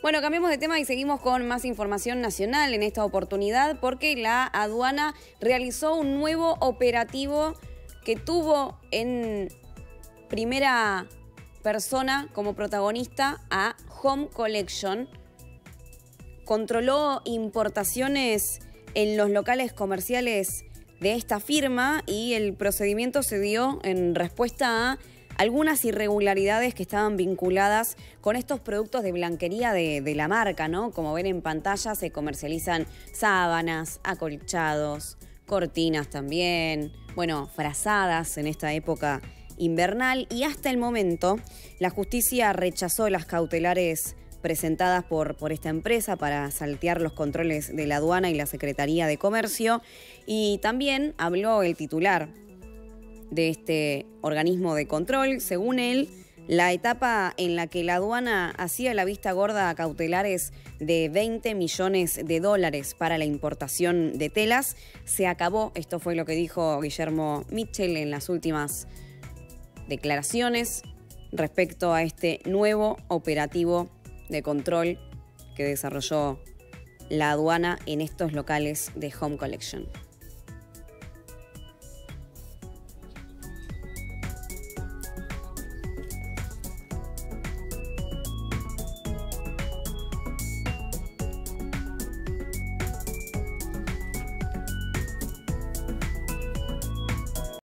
Bueno, cambiamos de tema y seguimos con más información nacional en esta oportunidad porque la aduana realizó un nuevo operativo que tuvo en primera persona como protagonista a Home Collection. Controló importaciones en los locales comerciales de esta firma y el procedimiento se dio en respuesta a algunas irregularidades que estaban vinculadas con estos productos de blanquería de, la marca, ¿no? Como ven en pantalla se comercializan sábanas, acolchados, cortinas también, bueno, frazadas en esta época invernal y hasta el momento la justicia rechazó las cautelares presentadas por, por esta empresa para saltear los controles de la aduana y la Secretaría de Comercio y también habló el titular de este organismo de control. Según él, la etapa en la que la aduana hacía la vista gorda a cautelares de 20 millones de dólares para la importación de telas se acabó. Esto fue lo que dijo Guillermo Mitchell en las últimas declaraciones respecto a este nuevo operativo de control que desarrolló la aduana en estos locales de Home Collection.